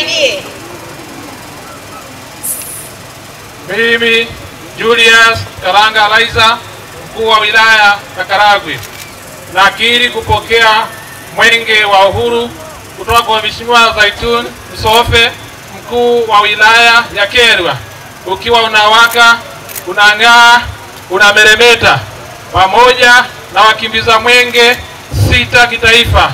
akusaidie. Mimi Julius Karanga Laiza, mkuu wa wilaya ya Karagwe, nakiri kupokea mwenge wa uhuru kutoka kwa Mheshimiwa Zaitun Msofe, mkuu wa wilaya ya Kerwa, ukiwa unawaka, unang'aa, unameremeta, pamoja na wakimbiza mwenge sita kitaifa,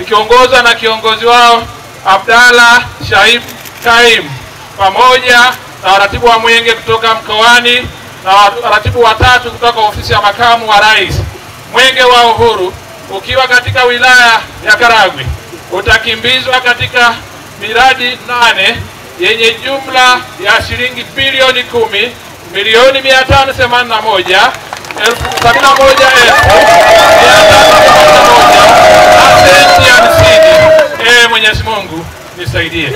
ikiongozwa na kiongozi wao Abdalla Shaib Kaim pamoja na waratibu wa mwenge kutoka mkoani na waratibu watatu kutoka ofisi ya makamu wa rais. Mwenge wa uhuru ukiwa katika wilaya ya Karagwe utakimbizwa katika miradi nane yenye jumla ya shilingi bilioni kumi milioni mia tano themanini na moja elfu sabini na moja elfu mia tano themanini na moja senti hamsini. Ee Mwenyezi Mungu nisaidie.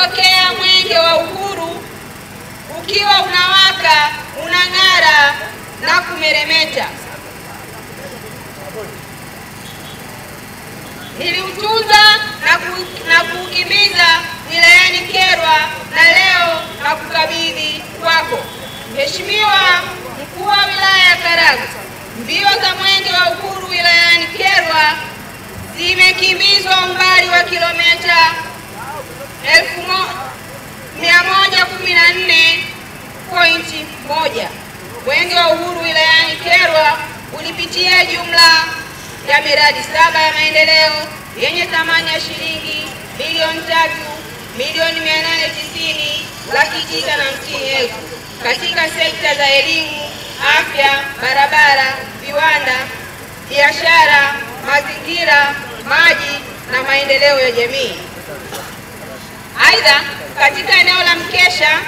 Niliupokea mwenge wa uhuru ukiwa unawaka, unang'ara na kumeremeta. Niliutunza na ku- na kuukimbiza wilayani Kyerwa na leo na kukabidhi kwako Mheshimiwa mkuu wa wilaya ya Karagwe. Mbio za mwenge wa uhuru wilayani Kyerwa zimekimbizwa umbali wa kilomita elfu mia moja kumi na nne pointi moja. Mwenge wa uhuru wilayani Kyerwa ulipitia jumla ya miradi saba ya maendeleo yenye thamani ya shilingi bilioni tatu milioni mia nane tisini laki tisa na hamsini elfu katika sekta za elimu, afya, barabara, viwanda, biashara, mazingira, maji na maendeleo ya jamii. Aidha, katika eneo la mkesha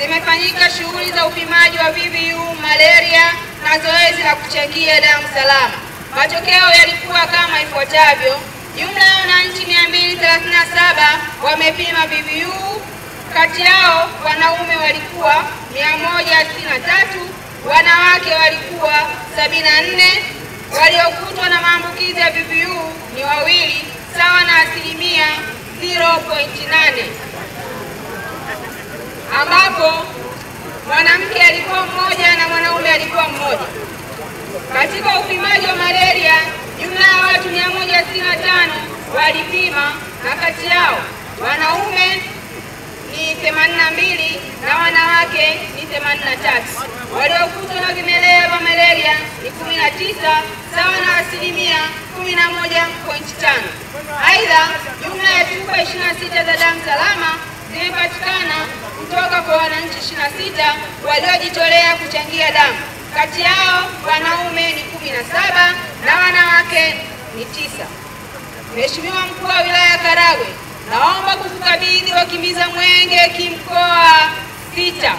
zimefanyika shughuli za upimaji wa VVU, malaria na zoezi la kuchangia damu salama. Matokeo yalikuwa kama ifuatavyo: jumla ya wananchi 237 wamepima VVU Kati yao wanaume walikuwa 163, wanawake walikuwa 74. Waliokutwa na maambukizi ya VVU ni wawili, sawa na asilimia 0.8, ambapo mwanamke alikuwa mmoja na mwanaume alikuwa mmoja. Katika upimaji wa malaria, jumla ya watu 165 walipima na kati yao wanaume ni 82 na wanawake ni 83. Waliokutwa na vimelea vya malaria ni 19 sawa na asilimia 11.5. Aidha, jumla ya chupa 26 za damu salama zimepatikana kutoka kwa wananchi 26 waliojitolea kuchangia damu. Kati yao wanaume ni 17 na wanawake ni tisa. Mheshimiwa Mkuu wa Wilaya ya Karagwe, naomba kukukabidhi wakimbiza mwenge kimkoa sita.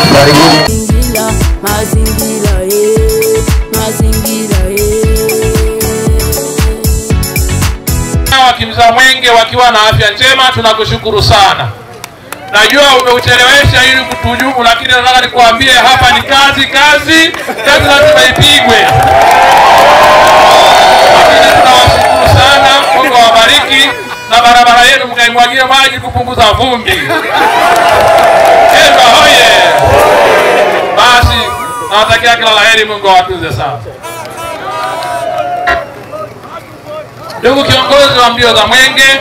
Mazingira, mazingira, eh, mazingira, eh. wakimbiza mwenge wakiwa na afya njema, tunakushukuru sana. Najua umeuchelewesha ili kutujubu, lakini nataka nikuambie hapa ni kazi, kazi, kazi lazima ipigwe. Lakini tunawashukuru sana, Mungu awabariki na barabara yenu mkaimwagie maji kupunguza vumbi. Emba hoye! Basi nawatakia kila la heri, Mungu awatunze sana. Ndugu kiongozi wa mbio za mwenge,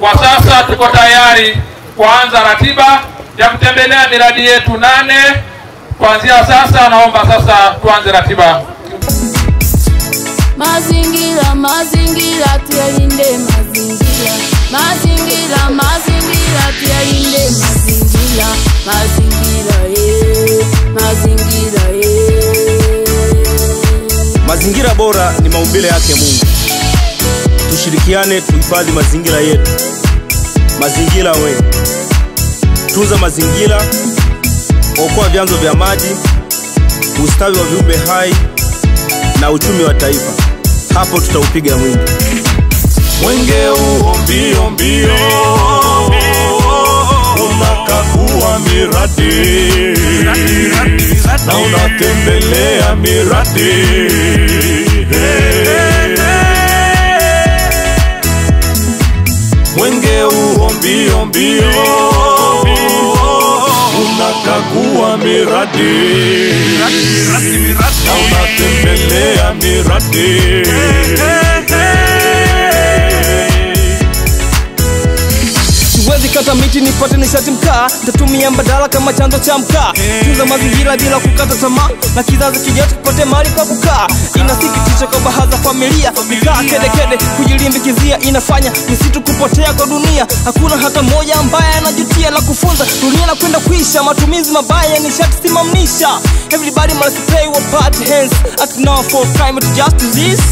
kwa sasa tuko tayari kuanza ratiba ya kutembelea miradi yetu nane. Kuanzia sasa, naomba sasa tuanze ratiba. Mazingira, mazingira, tuyalinde mazingira. Mazingira, mazingira, tuyalinde mazingira. Mazingira, eh, mazingira, eh. Mazingira bora ni maumbile yake Mungu. Tushirikiane tuhifadhi mazingira yetu. Mazingira we, tunza mazingira, okoa vyanzo vya maji, ustawi wa viumbe hai. Na uchumi wa taifa. Hapo tutaupiga mwingi. Mwenge huo mbio mbio. Unakagua miradi. Na unatembelea miradi. Mwenge huo mbio mbio. Unakagua miradi. Na unatembelea miradi siwezi kata miti nipate nishati mkaa. Ntatumia mbadala kama chanzo cha mkaa. Tunza mazingira bila kukata tamaa. Na kizazi kijacho kipate mali pa kukaa. Inasikitisha kwa bahaza familia. Mikaa kedekede kujilimbikizia inafanya misitu kupotea kwa dunia. Hakuna hata moja ambaye anajutia la kufunza. Dunia na kwenda kuisha matumizi mabaya ya shati simamnisha. Everybody must play what part hands act now for climate justice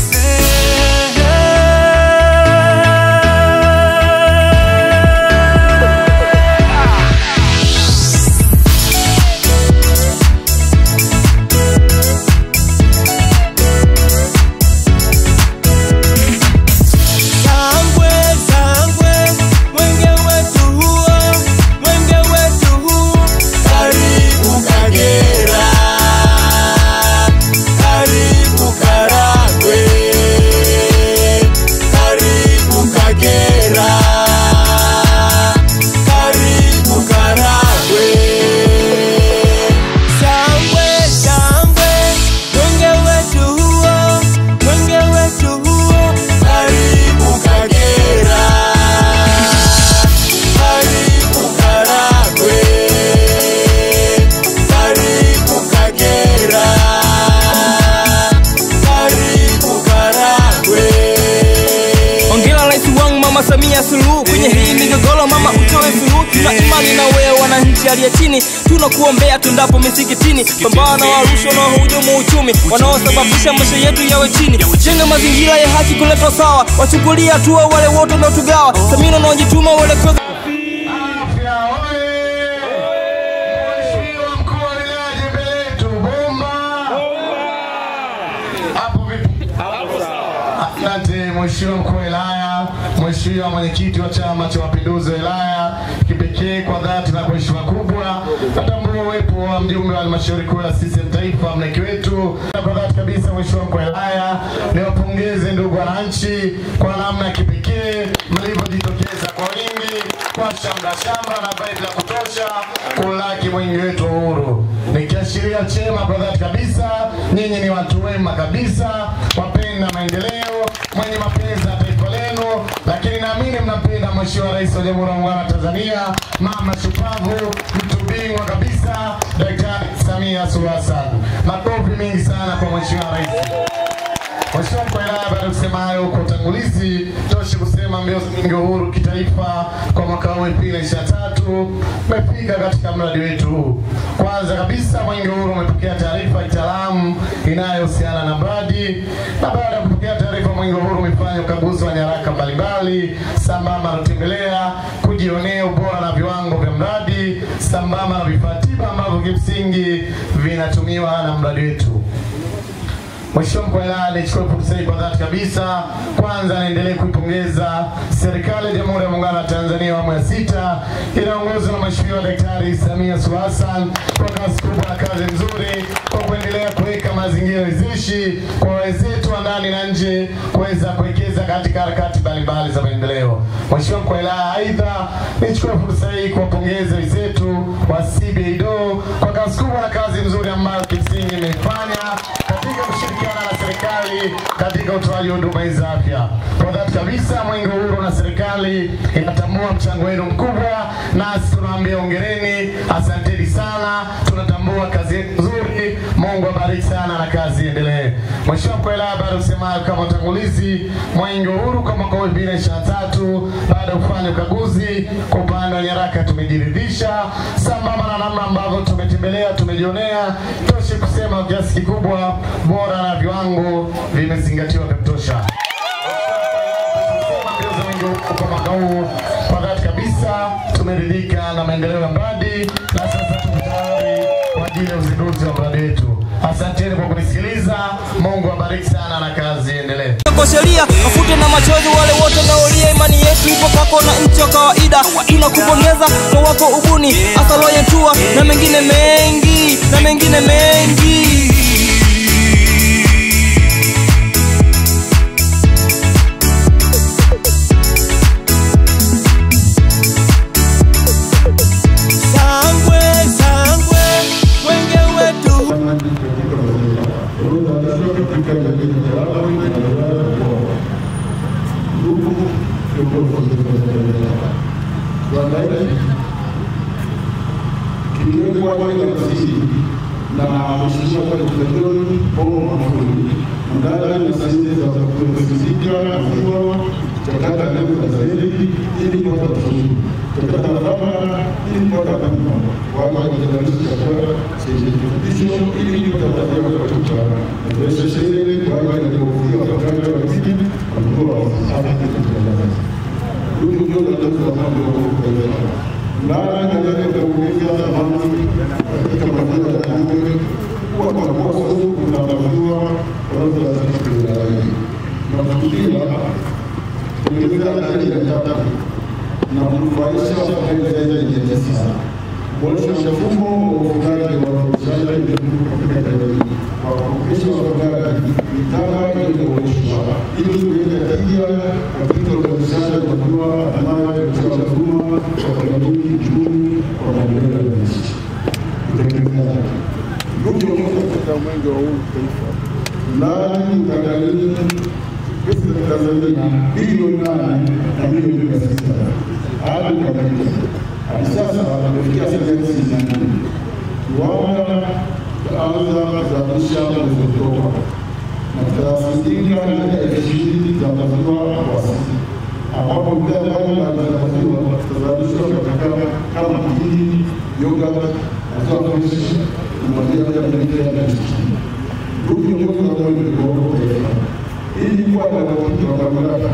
tunakuombea tundapo misikitini. Pambana na warushwa na wahujumu uchumi. Wanaosababisha maisha yetu yawe chini. Jenga mazingira ya haki kuleta sawa. Wachukulia hatua wale wote unaotugawa samina unaojituma uelekeza Asante mheshimiwa mkuu wa wilaya, mheshimiwa mwenyekiti wa Chama cha Mapinduzi wilaya kipekee kwa dhati na kwa heshima kubwa natambua uwepo wa mjumbe wa halmashauri kuu ya CCM taifa, mneki wetu. Kwa dhati kabisa, Mheshimiwa mkuu wa wilaya, niwapongeze ndugu wananchi kwa namna ya kipekee mlivyojitokeza kwa wingi kwa shamra shamra na vibe la kutosha kulaki mwingi wetu wa uhuru, nikiashiria chema kwa dhati kabisa, nyinyi ni watu wema kabisa, wapenda maendeleo, mwenye mapenzi lenu, lakini naamini mnampenda Mheshimiwa Rais wa Jamhuri ya Muungano wa Tanzania, mama shupavu, mtu bingwa kabisa, Daktari Samia Suluhu Hassan. Makofi mengi sana kwa Mheshimiwa Rais. Mheshimiwa mkuu wa wilaya, baada kusema hayo kwa utangulizi, toshe kusema mbio za mwenge uhuru kitaifa kwa mwaka huu 2023 umefika katika mradi wetu huu. Kwanza kabisa, mwenge uhuru umepokea taarifa kitaalamu inayohusiana na mradi, na baada ya kupokea mwenge wa umefanya ukaguzi wa nyaraka mbalimbali sambamba na kutembelea, kujionea ubora na viwango vya mradi sambamba na vifaa tiba ambavyo kimsingi vinatumiwa na mradi wetu. Mheshimiwa mkuu wa wilaya, nichukue fursa hii kwa dhati kabisa, kwanza niendelee kuipongeza serikali ya Jamhuri ya Muungano wa Tanzania awamu ya sita inaongozwa na Mheshimiwa Daktari Samia Suluhu Hassan kwa kazi kubwa na kazi nzuri kwa kuendelea kuweka mazingira wezeshi kwa wenzetu wa ndani na nje kuweza kuwekeza katika harakati mbalimbali za maendeleo. Mheshimiwa mkuu wa wilaya, aidha nichukue fursa hii kuwapongeza wenzetu wa CBADO kwa kazi kubwa na kazi nzuri ambayo kimsingi na serikali katika utoaji huduma hizi za afya. Kwa dhati kabisa, Mwenge Uhuru na serikali inatambua mchango wenu mkubwa, nasi tunaambia hongereni, asanteni sana, tunatambua kazi yenu nzuri. Mungu abariki sana na kazi iendelee. Mheshimiwa ya kusema hayo kama utangulizi, Mwenge Uhuru kwa mwaka huu 2023 baada ya kufanya ukaguzi kwa upande wa nyaraka tumejiridhisha, sambamba na namna ambavyo tumetembelea, tumejionea, kusema kiasi kikubwa bora na viwango vimezingatiwa vya kutosha. Kwa mwaka huu kwa dhati kabisa tumeridhika na maendeleo ya mradi na sasa tuko tayari kwa ajili ya uzinduzi wa mradi wetu. Asanteni kwa kunisikiliza. Mungu abariki sana na kazi iendelee. kwa sheria afute na machozi wale wote naolia imani yetu ipo kwako na nchi ya kawaida tunakupongeza kwa wako ubuni asaloyetua na mengine mengi na mengine mengi lengo la zaidi ili kupata ushuru chakata barabara ili kupata huduma wala chakula chenye virutubisho ili kwa watoto kuendesha sherehe kwa ajili ya kufikia wapagani wa na wa afya katika Tanzania. Ndugu ndio ndio mambo ya kueleza Mnara katika kuongeza thamani katika mazingira ya bunge kuwa kwa kosa kuna orodha za siku ya raia. Kuongeza ndani ya tatu na kunufaisha familia zaidi ya tisa. Kuboresha mfumo wa ufugaji wa uzalishaji katika jamii kwa kuhakikisha wafugaji mitaba iliyoboreshwa ili kuleta tija katika uzalishaji wa maziwa hatimaye kutoa huduma kwa jamii uchumi kwa maendeleo ya nchi. Utekelezaji. Ndugu katika mwenge wa uhuru taifa, pesa za Tanzania bilioni nane na milioni mia sita hadi kukamilika. Hadi sasa amefikia asilimia tisini na nne. Kiwanda chaanza kuzalisha mwezi Oktoba na tutazinga dakika ishirini za maziwa kwa siku ambapo bidhaa mbalimbali za maziwa zitazalishwa katika kama jibini, yogurt, maziwa fresh na maziwa ya mengine ya nchi. Ndugu viongozi wa mwenge wa uhuru taifa, ili kuwa na udhibiti wa mamlaka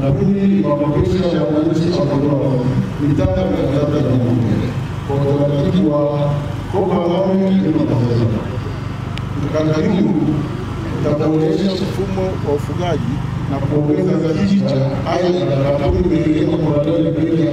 na buni maboresho ya uendeshaji wa godoro mitano ya data ya bunge kwa utaratibu wa kopalaoni ili Tanzania. Mkakati huu utaboresha mfumo wa ufugaji na kuongeza tija aidha kampuni imeingia kwa dalili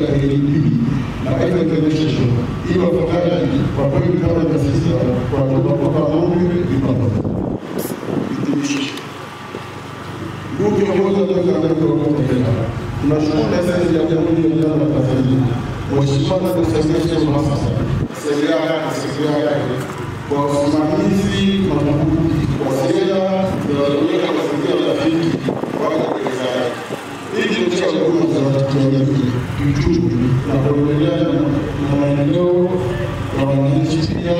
Tunashukuru na serikali ya Jamhuri ya Muungano wa Tanzania, Mheshimiwa Dkt. Samia Suluhu Hassan, serikali yake serikali yake kwa usimamizi madhubuti wa sera zinazojenga mazingira rafiki kwa wawekezaji ili kuchochea huduma za kijamii, kiuchumi na kuendelea na maendeleo ya wananchi, pia.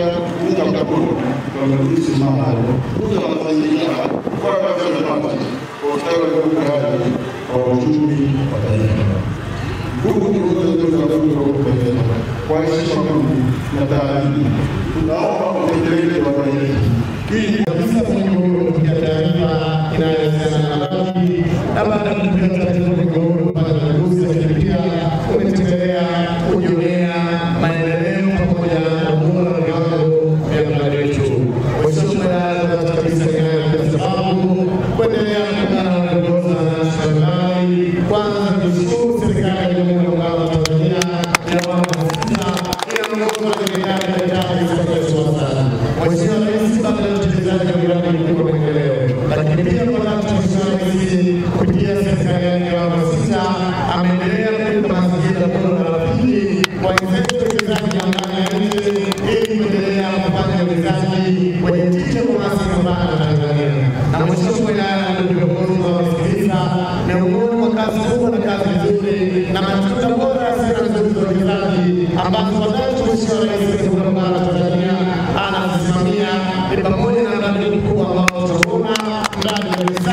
Kuunga mkono kwa matumizi mambo kuza mazingira kwa kazi kwa ustawi wa hali waujumi wa taifa. Ndugu viongozi wa Tanzania, kwa heshima kuu na taadhima, tunaomba utekeleze wa taifa que kabisa kwenye taarifa inayohusiana na maji na baada ya kupita cuando kutoka bara Tanzania anazisimamia, ni pamoja na mradi mkuu ambao tutaona mradi wa